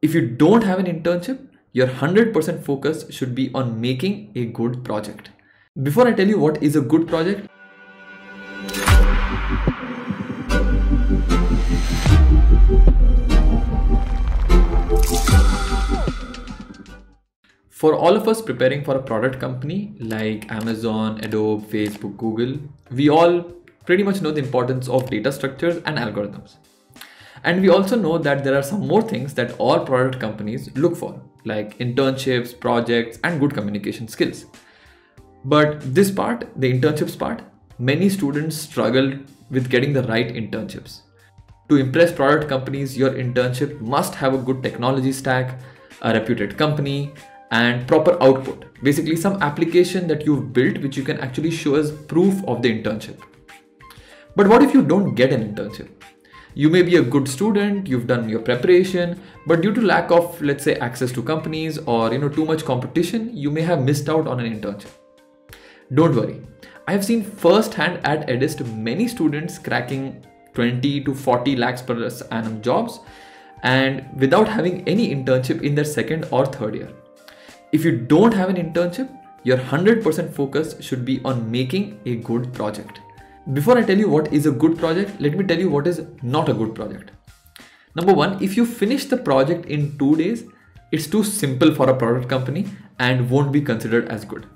If you don't have an internship, your 100% focus should be on making a good project. Before I tell you what is a good project, For all of us preparing for a product company like Amazon, Adobe, Facebook, Google, we all pretty much know the importance of data structures and algorithms. And we also know that there are some more things that all product companies look for, like internships, projects, and good communication skills. But this part, the internships part, many students struggle with getting the right internships. To impress product companies, your internship must have a good technology stack, a reputed company, and proper output. Basically, some application that you've built which you can actually show as proof of the internship. But what if you don't get an internship? You may be a good student, you've done your preparation, but due to lack of, let's say, access to companies or you know too much competition, you may have missed out on an internship. Don't worry. I have seen firsthand at Edyst many students cracking 20 to 40 lakhs per annum jobs and without having any internship in their second or third year. If you don't have an internship, your 100% focus should be on making a good project. Before I tell you what is a good project, let me tell you what is not a good project. Number one, if you finish the project in two days, it's too simple for a product company and won't be considered as good.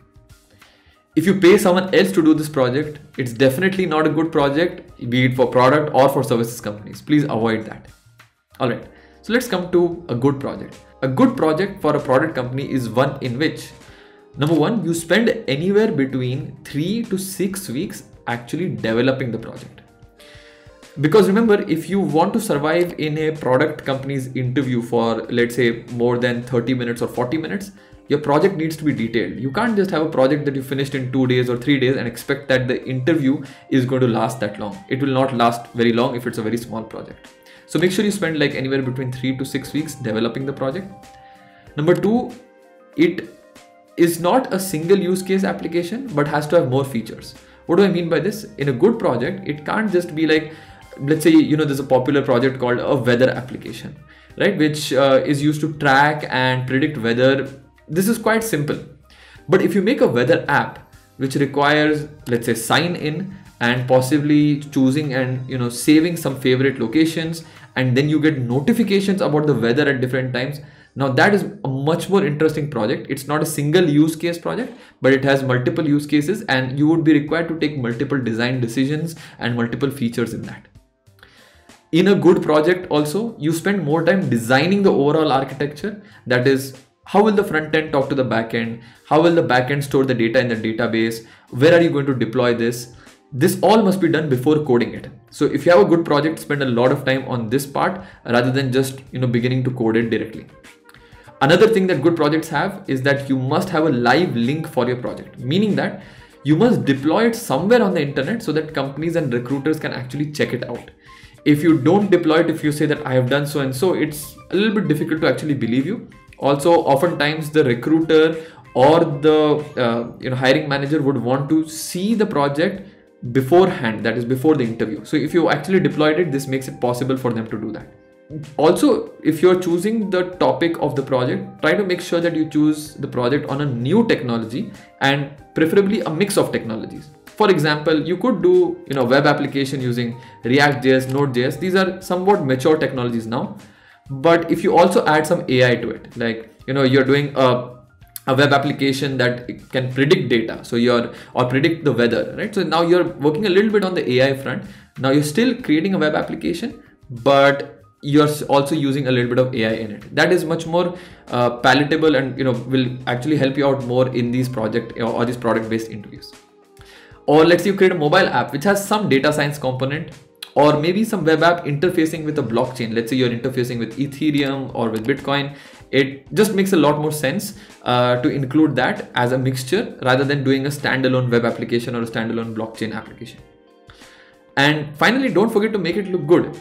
If you pay someone else to do this project, it's definitely not a good project, be it for product or for services companies. Please avoid that. All right, so let's come to a good project. A good project for a product company is one in which number one, you spend anywhere between three to six weeks actually developing the project. Because remember, if you want to survive in a product company's interview for let's say more than 30 minutes or 40 minutes, your project needs to be detailed. You can't just have a project that you finished in two days or three days and expect that the interview is going to last that long. It will not last very long if it's a very small project. So make sure you spend like anywhere between three to six weeks developing the project. Number two, it is not a single use case application, but has to have more features. What do I mean by this? In a good project, it can't just be like, let's say, you know, there's a popular project called a weather application, right? Which uh, is used to track and predict weather. This is quite simple. But if you make a weather app, which requires, let's say, sign in and possibly choosing and you know saving some favorite locations and then you get notifications about the weather at different times now that is a much more interesting project. It's not a single use case project but it has multiple use cases and you would be required to take multiple design decisions and multiple features in that. In a good project also you spend more time designing the overall architecture. That is how will the front end talk to the back end? How will the back end store the data in the database? Where are you going to deploy this? This all must be done before coding it. So if you have a good project spend a lot of time on this part rather than just you know beginning to code it directly another thing that good projects have is that you must have a live link for your project. Meaning that you must deploy it somewhere on the internet so that companies and recruiters can actually check it out. If you don't deploy it if you say that i have done so and so it's a little bit difficult to actually believe you. Also oftentimes the recruiter or the uh, you know hiring manager would want to see the project beforehand that is before the interview. So if you actually deployed it this makes it possible for them to do that also if you're choosing the topic of the project try to make sure that you choose the project on a new technology and preferably a mix of technologies. For example you could do you know web application using react react.js node.js these are somewhat mature technologies now. But if you also add some ai to it like you know you're doing a a web application that can predict data. So you're or predict the weather right? So now you're working a little bit on the ai front. Now you're still creating a web application but you're also using a little bit of ai in it. That is much more uh, palatable and you know will actually help you out more in these project or these product based interviews. Or let's say you create a mobile app which has some data science component or maybe some web app interfacing with a blockchain. Let's say you're interfacing with ethereum or with bitcoin. It just makes a lot more sense uh, to include that as a mixture rather than doing a standalone web application or a standalone blockchain application. And finally don't forget to make it look good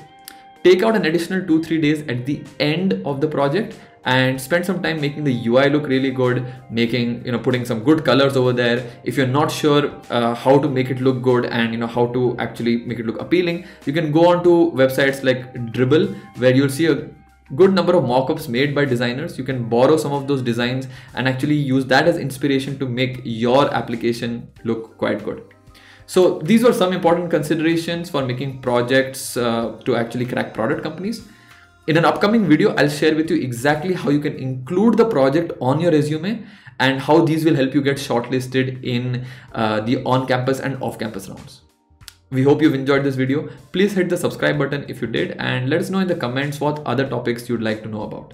take out an additional two three days at the end of the project and spend some time making the UI look really good, making you know putting some good colors over there. If you're not sure uh, how to make it look good and you know how to actually make it look appealing, you can go on to websites like Dribbble where you'll see a good number of mock-ups made by designers you can borrow some of those designs and actually use that as inspiration to make your application look quite good so these were some important considerations for making projects uh, to actually crack product companies in an upcoming video i'll share with you exactly how you can include the project on your resume and how these will help you get shortlisted in uh, the on-campus and off-campus rounds we hope you've enjoyed this video. Please hit the subscribe button if you did and let us know in the comments what other topics you'd like to know about.